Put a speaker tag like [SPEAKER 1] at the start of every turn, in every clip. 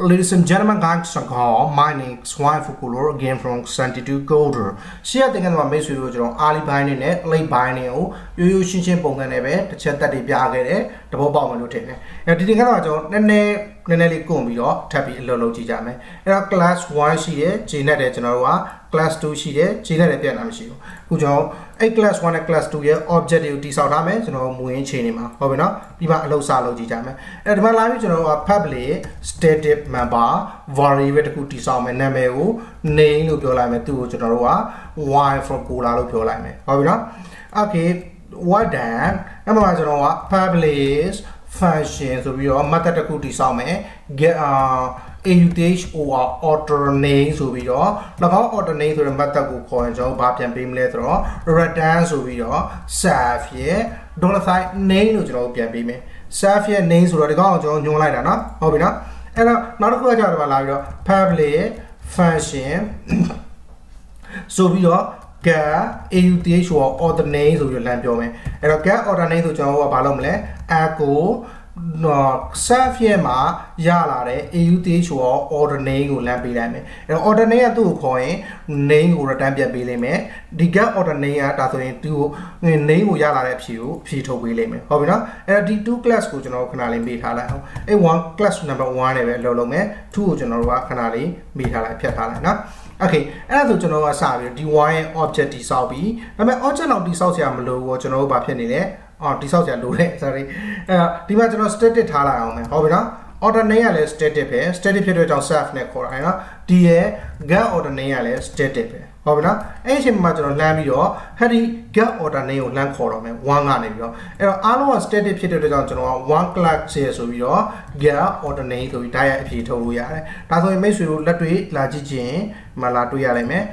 [SPEAKER 1] Ladies and gentlemen, guys, my name is Swai Fukulo again from 72 Golder. ရှေ့ရတဲ့ကတော့မိတ်ဆွေတို့ကျွန်တော်အားလီဘိုင်းနေနဲ့ late ဘိုင်းနေကိုရိုးရိုးရှင်းရှင်းပုံစံနဲ့ပဲတစ်ချက်တက်တွေပြခဲ့တယ်တဘောပေါက်မလို့ထင်တယ်အဲဒီတင်ကတော့ကျွန်တော်နည်းနည်းနည်းနည်းလေးကုန်ပြီးတော့ထပ်ပြီးအလုပ်လုပ်ကြည့်ကြမယ်အဲ့တော့ class 1ရှိတယ် J နဲ့တယ်ကျွန်တော်တို့က class 2ရှိတယ် J နဲ့တယ်ပြန်တာမရှိဘူးအခုကျွန်တော် အဲ့ class 1နဲ့ class 2ရဲ့ object တွေကိုတိစောက်ထားမယ်ကျွန်တော်မူရင်းချိန်နေမှာဟုတ်ပြီနော်ပြီးမှအလုပ်စလုပ်ကြည့်ကြမယ်အဲ့ဒီမှာလာပြီးကျွန်တော်တို့က public static member variable တခုတိစောက်မယ်နာမည်ကို name လို့ပြောလိုက်မယ်သူ့ကိုကျွန်တော်တို့က y for cola လို့ပြောလိုက်မယ်ဟုတ်ပြီနော် okay what then အဲ့မှာကျွန်တော်က publish function ဆိုပြီးတော့ method တစ်ခုတည်ဆောက်မယ် get uh AUTH over alternate ဆိုပြီးတော့၎င်း alternate ဆိုတဲ့ method ကိုခေါ်ရင်ကျွန်တော်ဗာပြန်ပေးမလဲဆိုတော့ return ဆိုပြီးတော့ self ရဲ့ dollar sign name လို့ကျွန်တော်ပြန်ပေးမယ် self ရဲ့ name ဆိုတော့ဒီကောင်ကိုကျွန်တော်ညွှန်းလိုက်တာနော်ဟုတ်ပြီနော်အဲ့တော့နောက်တစ်ခုကကြာတော့လာပြီးတော့ public function ဆိုပြီးတော့ get AUTH ကို alternate ဆိုပြီးတော့လမ်းပြောမယ်အဲ့တော့ get alternate ဆိုကျွန်တော်ကဘာလုပ်မလဲ echo self ရဲ့မှာရလာတဲ့ auth ဆိုတော့ order name ကိုလမ်းပေးလိုက်မယ်အဲ့တော့ order name ကသူ့ကိုခေါ်ရင် name ကို return ပြန်ပေးလိမ့်မယ်ဒီ get order name ကဒါဆိုရင်သူ့ကို name ကိုရလာတဲ့အဖြေကိုဖြေထုတ်ပေးလိမ့်မယ်ဟုတ်ပြီနော်အဲ့တော့ဒီ2 class ကိုကျွန်တော်ခဏလေးမေးထားလိုက်အောင်အဲ့1 class number 1နဲ့ပဲအလုပ်လုပ်မယ်2ကိုကျွန်တော်တို့ကခဏလေးမေးထားလိုက်ဖြတ်ထားလိုက်နော် okay အဲ့ဒါဆိုကျွန်တော်ကစပြီးဒီ y ရဲ့ object တိဆောက်ပြီးဒါပေမဲ့ object လောက်တိဆောက်စရာမလိုဘူးကျွန်တော်တို့ဘာဖြစ်နေလဲ အော်တိဆောက်စရာလိုတယ် sorry အဲ့ဒီမှာကျွန်တော် static ထားလိုက်အောင်မယ်ဟုတ်ပြီနော် order name ကလည်း static ပဲ static ဖြစ်တဲ့ကြောင့် self နဲ့ခေါ်တာနော် ဒီရဲ့ get order name ကလည်း static ပဲဟုတ်ပြီနော်အဲ့ဒီအချိန်မှာကျွန်တော်လှမ်းပြီးတော့ heady get order name ကိုလှမ်းခေါ်တော့မယ်1ကနေပြီးတော့အဲ့တော့အားလုံးက static ဖြစ်တဲ့အတွက်ကြောင့်ကျွန်တော်က1 class ရဆိုပြီးတော့ get order name ဆိုပြီးတိုက်ရိုက်အဖြေထုတ်လို့ရတယ်ဒါဆိုရင်မိတ်ဆွေတို့လက်တွေ့လာကြည့်ခြင်းမလာတွေ့ရလိမ့်မယ်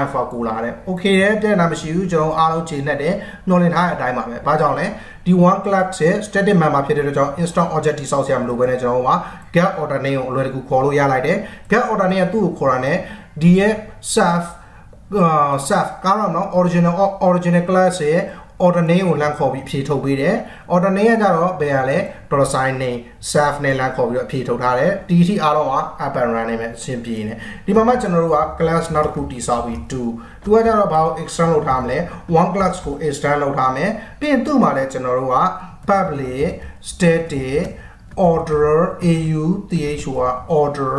[SPEAKER 1] y for ကိုလာတဲ့ okay တဲ့တဲ့နာမရှိဘူးကျွန်တော်အားလုံးခြေနဲ့တယ်ညွှန်လင်ထားတဲ့အတိုင်းပါပဲဘာကြောင့်လဲဒီ1 class ရဲ့ static member ဖြစ်တဲ့အတွက်ကြောင့် install object တိစောက်စရာမလိုဘဲနဲ့ကျွန်တော်က get order name ကိုအလွယ်တကူခေါ်လို့ရလိုက်တယ် get order name ကသူ့ကိုခေါ်တာ ਨੇ ဒီရဲ့ self self ကတော့နော် original original class ရဲ့ order name ကိုလမ်းခေါ်ပြီးဖြေထုတ်ပေးတယ် order name ကကြတော့ဘယ်ရလဲ dollar sign name self နဲ့လမ်းခေါ်ပြီးတော့ဖြေထုတ်ထားတယ်ဒီအထိအားလုံးက up and run နေမယ်အဆင်ပြေနေဒီမှာမှကျွန်တော်တို့က class နောက်တစ်ခုတည်ဆောက်ပြီး2 2ကကြတော့ဘာကို extend လုပ်ထားမလဲ one class ကို extend လုပ်ထားမယ်ပြီးရင်သူ့မှာလည်းကျွန်တော်တို့က public static order au th က order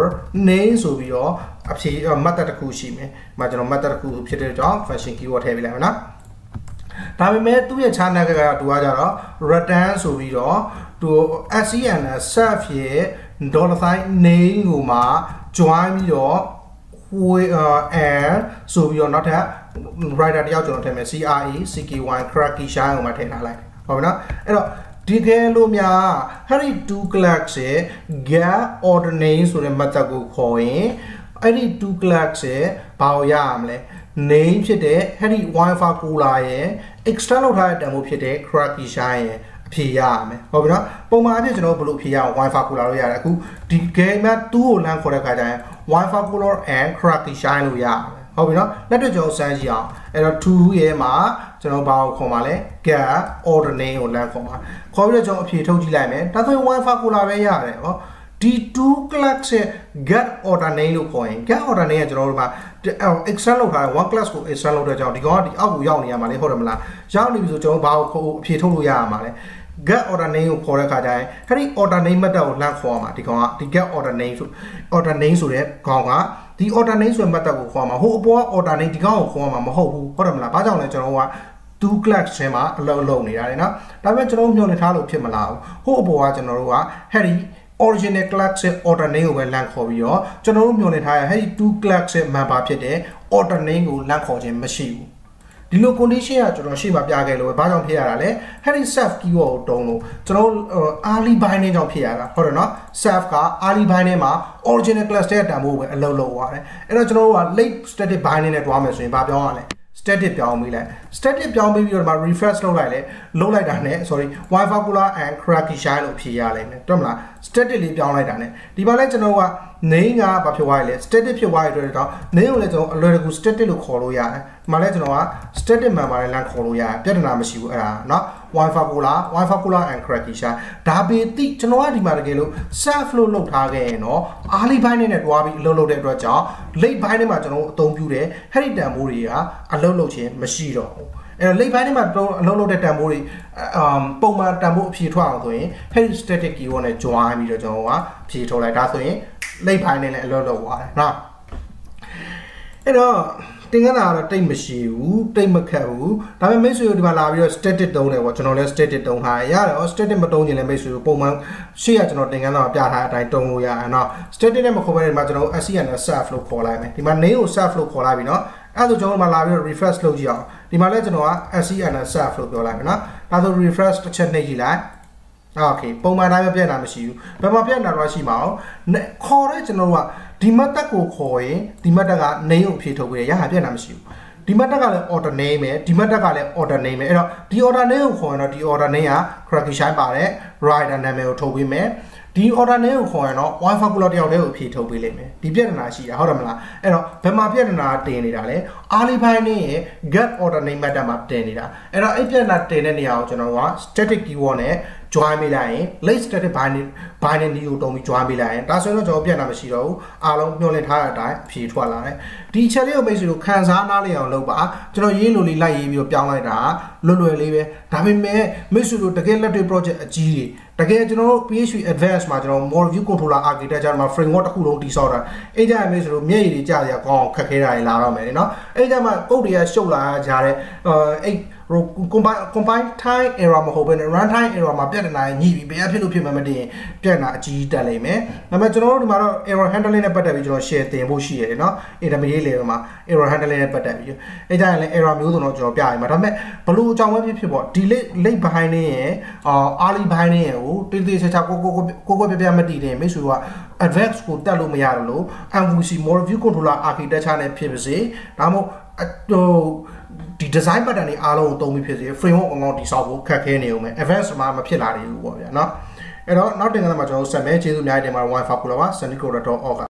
[SPEAKER 1] name ဆိုပြီးတော့အဖြေ method တစ်ခုရှိမယ်။မှာကျွန်တော် method တစ်ခုဖြစ်တဲ့ကြောင့် function keyword ထည့်ပေးလိုက်မယ်နော်။ဒါပေမဲ့သူ့ရဲ့ channel ကတူကကြတော့ return ဆိုပြီးတော့သူ SCN self ရဲ့ dollar sign name ကိုမှ join ပြီးတော့ and ဆိုပြီးတော့နောက်ထပ် writer တယောက်ကျွန်တော်ထည့်မယ် CRE CK1 cracky shine ကိုမှထည့်ထားလိုက်ဟုတ်ပြီနော်အဲ့တော့ ဒီကဲလို့များဟာဒီ2 class ရဲ့ get order name ဆိုတဲ့ method ကိုခေါ်ရင်အဲ့ဒီ2 class ရဲ့ဘာကိုရရမလဲ name ဖြစ်တဲ့အဲ့ဒီ wifi cooler ရဲ့ external လုပ်ထားတဲ့တန်ဖိုးဖြစ်တဲ့ cracky shine ရဲ့အဖြေရရမယ်ဟုတ်ပြီနော်ပုံမှန်အဖြစ်ကျွန်တော်ဘယ်လိုအဖြေရအောင် wifi cooler လို့ရတယ်အခုဒီ game မှာ2ကိုလမ်းခေါ်တဲ့ခါကျရင် wifi cooler and cracky shine လို့ရရမယ်ဟုတ်ပြီနော်လက်တွေ့ကျွန်တော်စမ်းကြည့်အောင်အဲ့တော့2ရဲ့မှာ ကျွန်တော်ဘာကိုခေါ်မှာလဲ get order name ကိုလမ်းခေါ်မှာခေါ်ပြီးတော့ကျွန်တော်အဖြေထုတ်ကြည့်လိုက်မယ်ဒါဆိုရင် wifi cooler ပဲရတယ်ဟောဒီ2 class ရဲ့ get order name လို့ခေါ်ရင် get order name ကကျွန်တော်တို့က extend လုပ်ထားတဲ့ one class ကို extend လုပ်တဲ့ကြောင့်ဒီကောင်ကဒီအောက်ကိုရောက်နေရမှာလေဟုတ်တယ်မလားရောက်နေပြီဆိုကျွန်တော်ဘာကိုအဖြေထုတ်လို့ရရမှာလဲ get order name ကိုခေါ်တဲ့ခါကျရင်ခရီး order name method ကိုလမ်းခေါ်ရမှာဒီကောင်ကဒီ get order name ဆို order name ဆိုတဲ့ကောင်ကဒီ order name ဆိုတဲ့ method ကိုခေါ်မှာဟိုအပေါ်က order name ဒီကောင်ကိုခေါ်မှာမဟုတ်ဘူးဟုတ်တယ်မလားဘာကြောင့်လဲကျွန်တော်က 2 class ထဲမှာအလုံးလုံးနေတာလေနော်ဒါပေမဲ့ကျွန်တော်မျှော်နေထားလို့ဖြစ်မလားဟိုအပေါ်ကကျွန်တော်တို့ကဟဲ့ဒီ original class ရဲ့ order name ကိုပဲလမ်းခေါ်ပြီးတော့ကျွန်တော်တို့မျှော်နေထားရဟဲ့ဒီ2 class ရဲ့ member ဖြစ်တဲ့ order name ကိုလမ်းခေါ်ခြင်းမရှိဘူးဒီလို condition ကကျွန်တော်ရှေ့မှာပြခဲ့လို့ပဲဘာကြောင့်ဖြစ်ရတာလဲ Harry self keyword ကိုတုံးလို့ကျွန်တော် early binding ကြောင့်ဖြစ်ရတာဟုတ်တယ်နော် self က early binding မှာ original class တဲ့တန်ဖိုးပဲအလုပ်လုပ်သွားတယ်အဲ့တော့ကျွန်တော်တို့က late static binding နဲ့တွားမယ်ဆိုရင်ဘာပြောရလဲ static ပြောင်းပေးလိုက် static ပြောင်းပေးပြီးတော့ဒီမှာ refresh လုပ်လိုက်လေလုပ်လိုက်တာနဲ့ sorry wifi cooler and cracky shine လို့ဖြေရလိမ့်မယ်တွေ့မလား static လေးပြောင်းလိုက်တာ ਨੇ ဒီမှာလဲကျွန်တော်က name ကဘာဖြစ်သွားရလဲ static ဖြစ်သွားရတဲ့အတွက်တော့ name ကိုလည်းကျွန်တော်အလွယ်တကူ static လို့ခေါ်လို့ရတယ်ဒီမှာလဲကျွန်တော်က static member နဲ့လမ်းခေါ်လို့ရတယ်ပြဿနာမရှိဘူးအဲ့ဒါเนาะ wifi cola wifi cola and cracky sha ဒါပေတိကျွန်တော်ကဒီမှာတကယ်လို့ self လို့လုပ်ထားခဲ့ရင်တော့ အားလေးပိုင်းနဲ့တွားပြီးအလုပ်လုပ်တဲ့အတွက်ကြောင့် late ပိုင်းထဲမှာကျွန်တော်အသုံးပြုတယ်ဟဲ့ဒီတန်မိုးတွေကအလုပ်လုပ်ခြင်းမရှိတော့ဘူးအဲ့တော့ late ပိုင်းထဲမှာအလုပ်လုပ်တဲ့တန်ဖိုးတွေအမ်ပုံမှန်တန်ဖိုးအဖြေထွက်အောင်ဆိုရင် head static keyword နဲ့ join ပြီးတော့ကျွန်တော်ကဖြေထုတ်လိုက်ဒါဆိုရင် late ပိုင်းနဲ့လည်းအလုပ်လုပ်သွားတယ်နော်အဲ့တော့ တင်ကန်းတာကတော့တိတ်မရှိဘူးတိတ်မခက်ဘူးဒါပေမဲ့မိတ်ဆွေတို့ဒီမှာလာပြီးတော့ static တုံးတယ်ပေါ့ကျွန်တော်လည်း static တုံးထားရရတယ် static မတုံးရင်လည်းမိတ်ဆွေတို့ပုံမှန်ရှေ့ကကျွန်တော်တင်ကန်းတာပြထားတဲ့အတိုင်းတုံးလို့ရတယ်နော် static နဲ့မခေါ်ဘဲဒီမှာကျွန်တော် SCN နဲ့ self လို့ခေါ်လိုက်မယ်ဒီမှာ name ကို self လို့ခေါ်လိုက်ပြီနော်အဲ့ဒါဆိုကျွန်တော်တို့မှာလာပြီးတော့ refresh လုပ်ကြည့်အောင်ဒီမှာလည်းကျွန်တော်က SCN နဲ့ self လို့ပြောလိုက်မယ်နော်ဒါဆို refresh တစ်ချက်နှိပ်ကြည့်လိုက် โอเคပုံမှန်တိုင်းပဲပြက်တာမရှိဘူးဘယ်မှာပြက်တာတော့ရှိမအောင်ခေါ်တဲ့ကျွန်တော်တို့ကဒီမတ်တက်ကိုခေါ်ရင်ဒီမတ်တက်က name ကိုဖြည့်ထုတ်ပြီးရရပြက်တာမရှိဘူးဒီမတ်တက်ကလည်း order name ပဲဒီမတ်တက်ကလည်း order name ပဲအဲ့တော့ဒီ order name ကိုခေါ်ရင်တော့ဒီ order name က cracky shine ပါတယ် rider နာမည်ကိုထုတ်ပေးမယ်ဒီ order name ကိုခေါ်ရင်တော့ wifi cooler တယောက်တည်းကိုအဖြေထုတ်ပေးလိမ့်မယ်ဒီပြဿနာရှိတာဟုတ်တယ်မလားအဲ့တော့ဘယ်မှာပြဿနာတင်နေတာလဲအားလေးပိုင်းနဲ့ get order name method မှာတင်နေတာအဲ့တော့အဲ့ပြဿနာတင်တဲ့နေရာကိုကျွန်တော်က static keyword နဲ့ join ပေးလိုက်ရင် late static binary binary ကိုတုံးပြီး join ပေးလိုက်ရင်ဒါဆိုရင်တော့ကျွန်တော်ပြဿနာမရှိတော့ဘူးအားလုံးညှို့လင့်ထားတဲ့အတိုင်းအဖြေထွက်လာတယ်ဒီချက်လေးကိုမိတ်ဆွေတို့ခံစားနားလည်အောင်လုပ်ပါကျွန်တော်ရေးလိုလေးလိုက်ရေးပြီးတော့ပြောင်းလိုက်တာလွယ်လွယ်လေးပဲဒါပေမဲ့မိတ်ဆွေတို့တကယ်လက်တွေ့ project အကြီးတွေ တကယ်ကျွန်တော်တို့ PHP Advanced မှာကျွန်တော် Model View Controller Architecture မှာ framework တစ်ခုလုံးတိဆောက်တာအဲ့ကြရမေးဆိုလို့မျက်ရည်တွေကြာကြာကောင်းအောင်ခက်ခဲတာတွေလာတော့မယ်နော်အဲ့ကြမှာကုတ်တွေကရှုပ်လာကြတဲ့အဲ့ combine combine time error မဟုတ်ဘဲနဲ့ run time error မှာပြဿနာညှိပြီးဘယ်အဖြစ်လို့ဖြစ်မှမသိရင်ပြဿနာအကြီးတက်လိမ့်မယ်။ဒါပေမဲ့ကျွန်တော်တို့ဒီမှာတော့ error handling နဲ့ပတ်သက်ပြီးကျွန်တော် share တင်ဖို့ရှိရတယ်နော်။ intermediate level မှာ error handling နဲ့ပတ်သက်ပြီးအဲကြရင်လည်း error မျိုးစုံတော့ကျွန်တော်ပြရမှာ။ဒါပေမဲ့ဘလို့အကြောင်းပဲဖြစ်ဖြစ်ပေါ့ delay late behind နဲ့ရယ် early behind နဲ့ရယ်ကိုတေးသေးချာချာကိုကိုကိုကိုပြပြမတည်တယ်မိတ်ဆွေက advanced ကိုတက်လို့မရတော့လို့ MVC model view controller architecture နဲ့ဖြစ်ပါစေဒါမှမဟုတ်ဟိုဒီ design pattern တွေအားလုံးကိုသုံးပြီးဖြစ်စေ framework အကောင်တိဆောက်ဖို့ခက်ခဲနေဦးမယ် advanced မှာမဖြစ်လာသေးဘူးပေါ့ဗျာเนาะအဲ့တော့နောက်တင်ကလည်းမှာကျွန်တော်တို့ဆက်မယ်ကျေးဇူးအများကြီးတင်ပါတယ် wifi ကိုလာပါ sandicoder.org